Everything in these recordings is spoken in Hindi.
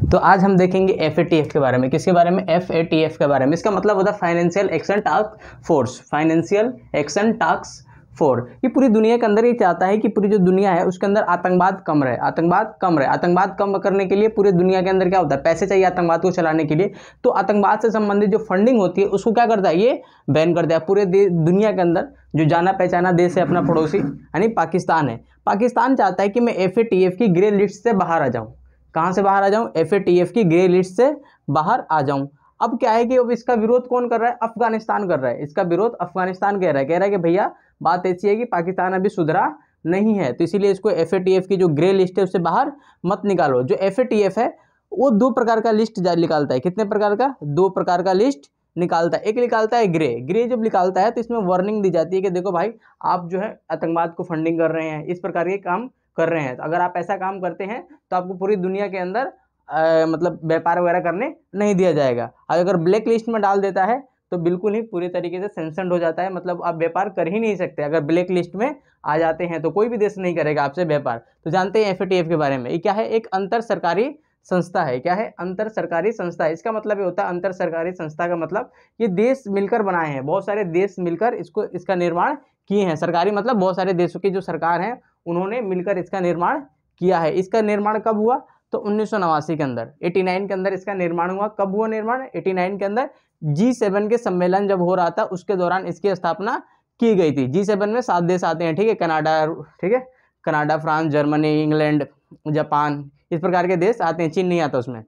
तो आज हम देखेंगे FATF के बारे में। किसके बारे में? FATF के बारे में। इसका मतलब होता है financial action task force financial action task force ये पूरी दुनिया के अंदर ये चाहता है कि पूरी जो दुनिया है, उसके अंदर आतंकवाद कम रहे। आतंकवाद कम रहे। आतंकवाद कम करने के लिए पूरी दुनिया के अंदर क्या होता है? पैसे चाहिए आतंकवाद को चलाने के लिए। तो आतंकवाद से संबंधित जो फंडिंग होती है, उसको क्या करता है? ये बैन कर दिया। पूरे दुनिया के अंदर जो जाना पहचाना देश है, अपना पड़ोसी, यानी पाकिस्तान है। पाकिस्तान चाहता है कि मैं FATF की ग्रे लिस्ट से बाहर आ जाऊँ। कहाँ से बाहर आ जाऊँ? एफ़ की ग्रे लिस्ट से बाहर आ जाऊँ। अब क्या है कि अब इसका विरोध कौन कर रहा है? अफ़गानिस्तान कर रहा है। इसका विरोध अफ़गानिस्तान कह रहा है। कह रहा है कि भैया, बात ऐसी है कि पाकिस्तान अभी सुधरा नहीं है तो इसीलिए इसको एफएटीएफ की जो ग्रे लिस्ट है, उससे बाहर मत निकालो। जो एफएटीएफ है, वो दो प्रकार का लिस्ट निकालता है। कितने प्रकार का? दो प्रकार का लिस्ट निकालता है। एक निकालता है ग्रे ग्रे जब निकालता है तो इसमें वार्निंग दी जाती है कि देखो भाई, आप जो है आतंकवाद को फंडिंग कर रहे हैं। इस प्रकार के काम कर रहे हैं। तो अगर आप ऐसा काम करते हैं तो आपको पूरी दुनिया के अंदर आ, मतलब व्यापार वगैरह करने नहीं दिया जाएगा। अगर ब्लैक लिस्ट में डाल देता है तो बिल्कुल ही पूरी तरीके से सेंसनड हो जाता है। मतलब आप व्यापार कर ही नहीं सकते। अगर ब्लैक लिस्ट में आ जाते हैं तो कोई भी देश नहीं करेगा आपसे व्यापार। तो जानते हैं एफएटीएफ के बारे में। ये क्या है? एक अंतर सरकारी संस्था है। क्या है? अंतर सरकारी संस्था है। इसका मतलब ये होता है अंतर सरकारी संस्था का मतलब ये देश मिलकर बनाए हैं। बहुत सारे देश मिलकर इसको इसका निर्माण किए हैं। सरकारी मतलब बहुत सारे देशों की जो सरकार हैं उन्होंने मिलकर इसका निर्माण किया है। इसका निर्माण कब हुआ? तो उन्नीस सौ नवासी के अंदर। 89 के अंदर इसका निर्माण हुआ। कब हुआ निर्माण? 89 के अंदर। जी सेवन के सम्मेलन जब हो रहा था, उसके दौरान इसकी स्थापना की गई थी। जी सेवन में सात देश आते हैं, ठीक है? कनाडा, ठीक है? Canada, France, Germany, England, Japan, इस प्रकार के देश आते हैं। चीन नहीं आता उसमें।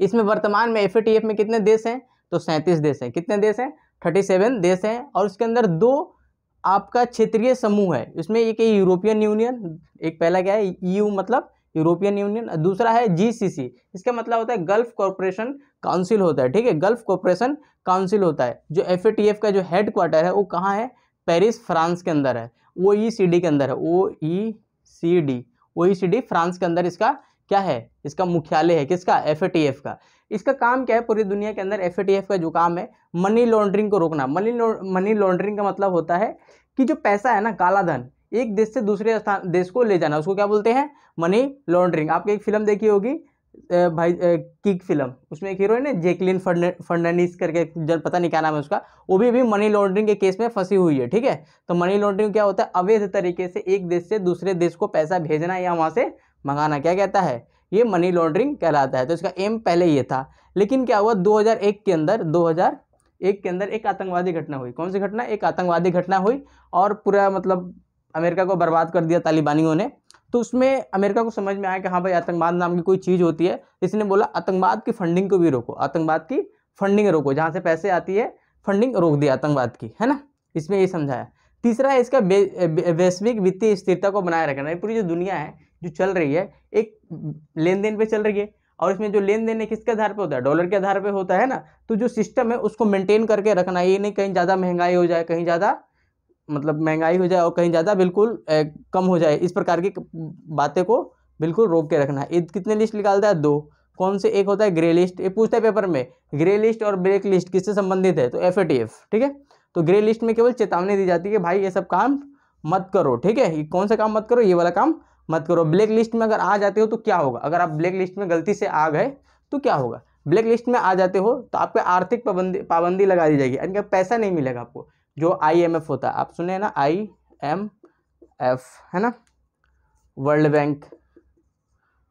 इसमें वर्तमान में एफएटीएफ में कितने देश हैं? तो सैंतीस देश हैं। कितने देश हैं? थर्टी सेवन देश हैं और उसके अंदर दो आपका क्षेत्रीय समूह है। इसमें एक है यूरोपियन यूनियन, एक पहला क्या है यू मतलब यूरोपियन यूनियन, दूसरा है जीसीसी इसका मतलब होता है गल्फ कॉरपोरेशन काउंसिल होता है, ठीक है? गल्फ कॉरपोरेशन काउंसिल होता है। जो एफएटीएफ का जो हेड क्वार्टर है, वो कहाँ है? पेरिस, फ्रांस के अंदर है। ओ ई सी डी के अंदर है। O E C D O E C D France के अंदर इसका क्या है? इसका मुख्यालय है किसका? एफ़ का। इसका काम क्या है? पूरी दुनिया के अंदर एफ़ का जो काम है मनी लॉन्ड्रिंग को रोकना। मनी मनी लॉन्ड्रिंग का मतलब होता है कि जो पैसा है ना, काला धन, एक देश से दूसरे स्थान, देश को ले जाना, उसको क्या बोलते हैं? मनी लॉन्ड्रिंग आपने एक फ़िल्म देखी होगी भाई किक फ़िल्म उसमें एक हीरोइन है जेकलिन फर्नांडिस करके जब पता नहीं क्या नाम है उसका, वो भी अभी मनी लॉन्ड्रिंग के केस में फंसी हुई है, ठीक है? तो मनी लॉन्ड्रिंग क्या होता है? अवैध तरीके से एक देश से दूसरे देश को पैसा भेजना या वहाँ से मंगाना क्या कहता है? ये मनी लॉन्ड्रिंग कहलाता है। तो इसका एम पहले ये था। लेकिन क्या हुआ? 2001 के अंदर 2001 के अंदर एक आतंकवादी घटना हुई। कौन सी घटना? एक आतंकवादी घटना हुई और पूरा मतलब अमेरिका को बर्बाद कर दिया तालिबानियों ने। तो उसमें अमेरिका को समझ में आया कि हाँ भाई, आतंकवाद नाम की कोई चीज़ होती है। इसने बोला, आतंकवाद की फंडिंग को भी रोको। आतंकवाद की फंडिंग रोको। जहाँ से पैसे आती है फंडिंग रोक दिया आतंकवाद की, है ना? इसमें ये समझाया। तीसरा है इसका वैश्विक वित्तीय स्थिरता को बनाए रखना। पूरी जो दुनिया है जो चल रही है एक लेन देन पे चल रही है और इसमें जो लेन देन है किसके आधार पे होता है? डॉलर के आधार पे होता है ना? तो जो सिस्टम है उसको मेंटेन करके रखना ये नहीं कहीं ज़्यादा महँगाई हो जाए कहीं ज़्यादा मतलब महँगाई हो जाए और कहीं ज़्यादा बिल्कुल ए, कम हो जाए। इस प्रकार की बातें को बिल्कुल रोक के रखना है। कितने लिस्ट निकालता है? दो। कौन से? एक होता है ग्रे लिस्ट ये पूछता है पेपर में ग्रे लिस्ट और ब्लैक लिस्ट किससे संबंधित है? तो एफएटीएफ ठीक है? तो ग्रे लिस्ट में केवल चेतावनी दी जाती है भाई ये सब काम मत करो ठीक है? कौन सा काम मत करो? ये वाला काम मत करो। ब्लैक लिस्ट में अगर आ जाते हो तो क्या होगा? अगर आप ब्लैक लिस्ट में गलती से आ गए तो क्या होगा? ब्लैक लिस्ट में आ जाते हो तो आपके आर्थिक पाबंदी पाबंदी लगा दी जाएगी। यानी पैसा नहीं मिलेगा आपको, जो आई एम एफ़ होता है। आप सुने ना? आई एम एफ़ है ना? वर्ल्ड बैंक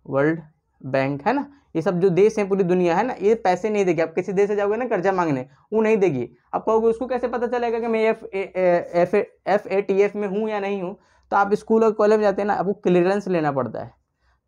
वर्ल्ड बैंक है ना? ये सब जो देश हैं, पूरी दुनिया, है ना? ये पैसे नहीं देगी। आप किसी देश से जाओगे ना, कर्जा मांगने, वो नहीं देगी। आप कहोगे, उसको कैसे पता चलेगा कि मैं F F F A T F में हूँ या नहीं हूँ? तो आप स्कूल और कॉलेज में जाते हैं ना, आपको क्लियरेंस लेना पड़ता है।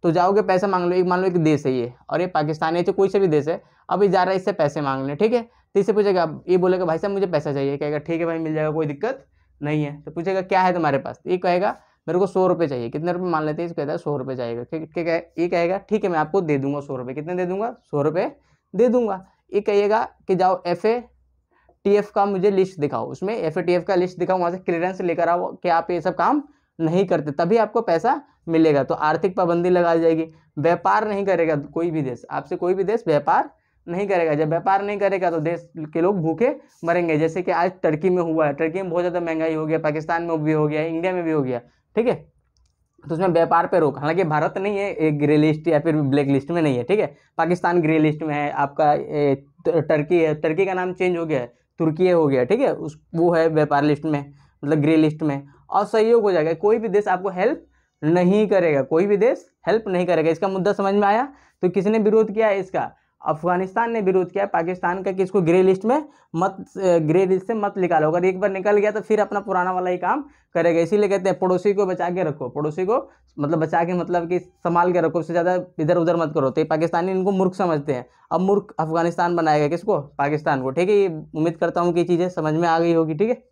तो जाओगे, पैसा मांग लो, एक मान लो एक देश है ये, और ये पाकिस्तान है तो कोई से भी देश है अभी जा रहा है, इससे पैसे मांग लें, ठीक है? तो इससे पूछेगा ये बोलेगा, भाई साहब, मुझे पैसा चाहिए। कहेगा, ठीक है भाई, मिल जाएगा, कोई दिक्कत नहीं है। तो पूछेगा, क्या है तुम्हारे पास? तो ये कहेगा, मेरे को सौ रुपये चाहिए। कितने रुपये मान लेते हैं, इसको कहता है, सौ रुपये चाहिए क्या ये कहेगा, ठीक है, मैं आपको दे दूँगा सौ रुपये कितने दे दूँगा? सौ रुपये दे दूँगा। ये कहिएगा कि जाओ एफ़ ए टी एफ़ का मुझे लिस्ट दिखाओ, उसमें एफ़ ए टी एफ़ का लिस्ट दिखाओ, वहाँ से क्लियरेंस लेकर आओ कि आप ये सब काम नहीं करते, तभी आपको पैसा मिलेगा तो आर्थिक पाबंदी लगा जाएगी। व्यापार नहीं करेगा कोई भी देश, आपसे कोई भी देश व्यापार नहीं करेगा। जब व्यापार नहीं करेगा तो देश के लोग भूखे मरेंगे। जैसे कि आज टर्की में हुआ है, टर्की में बहुत ज़्यादा महँगाई हो गया, पाकिस्तान में भी हो गया, इंडिया में भी हो गया, ठीक है? तो उसमें व्यापार पे रोक, हालाँकि भारत नहीं है, एक ग्रे लिस्ट या फिर ब्लैक लिस्ट में नहीं है, ठीक है? पाकिस्तान ग्रे लिस्ट में है, आपका टर्की है, टर्की का नाम चेंज हो गया है, तुर्की हो गया, ठीक है? उस, वो है व्यापार लिस्ट में मतलब ग्रे लिस्ट में। असहयोग हो जाएगा। कोई भी देश आपको हेल्प नहीं करेगा। कोई भी देश हेल्प नहीं करेगा। इसका मुद्दा समझ में आया? तो किसने विरोध किया है इसका? अफ़गानिस्तान ने विरोध किया पाकिस्तान का किसको ग्रे लिस्ट में मत ग्रे लिस्ट से मत निकालो। अगर एक बार निकल गया तो फिर अपना पुराना वाला ही काम करेगा। इसीलिए कहते हैं, पड़ोसी को बचा के रखो। पड़ोसी को मतलब बचा के मतलब कि संभाल के रखो। उससे ज़्यादा इधर उधर मत करो। तो पाकिस्तानी इनको मूर्ख समझते हैं। अब मूर्ख अफ़गानिस्तान बनाएगा किसको? पाकिस्तान को। ठीक है, ये उम्मीद करता हूँ कि चीज़ें समझ में आ गई होगी। ठीक है?